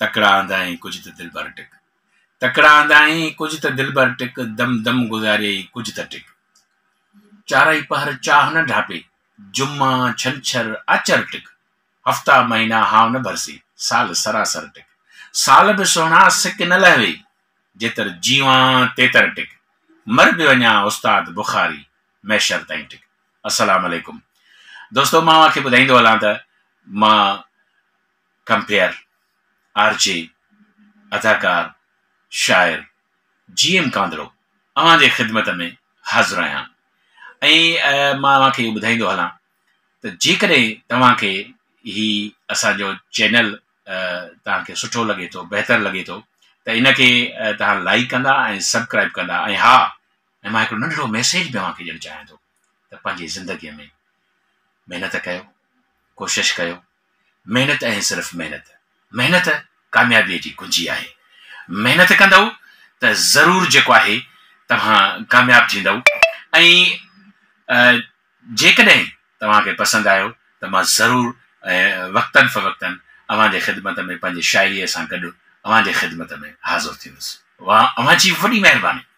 तकड़ा आंदा आई कुछ त दिल भर टिक तकड़ा आंदा आई कुछ त दिल भर टिक दम दम गुज़ारियई कुछ त टिक चाराई पहर चाह न ढापे जुम्मा छंछर आचर टिक हफ्ता महीना हाव न भरसी साल सरासर टिक साल भी सोना सिक न लहवे जेतर जीवा तेतर टिक मर भी वना उस्ताद बुखारी मैशर ताईं टिक असलाम दोस्तों मां मूंखे ॿुधाईंदो हलां त मां कंपेयर आर जे शायर शाइर जीम कांदड़ो अव्हांजे ख़िदमत में हाज़िर आहियां ऐं मांखे इहो ॿुधाईंदो हलां त जेकॾहिं तव्हांखे हीउ असांजो चैनल तव्हांखे सुठो लॻे थो बहितरु लॻे थो त इन खे तव्हां लाइक कंदा ऐं सब्सक्राइब कंदा ऐं हा ऐं मां हिकिड़ो नंढड़ो मैसेज बि तव्हांखे ॾियणु चाहियां थो त पंहिंजी ज़िंदगीअ में महिनत कयो कोशिशि कयो महिनत ऐं सिर्फ़ु महिनत मेहनत कामियाबीअ जी कुंजी आहे महिनत कंदव त ज़रूरु जेको आहे तव्हां कामयाबु थींदव ऐं जेकॾहिं तव्हांखे पसंदि आयो त मां ज़रूरु ऐं वक़्तनि फ़वक़्तनि अव्हां जे ख़िदमत में पंहिंजी शाइरीअ सां गॾु अव्हां जे ख़िदमत में हाज़िर थींदुसि तव्हांजी वॾी महिरबानी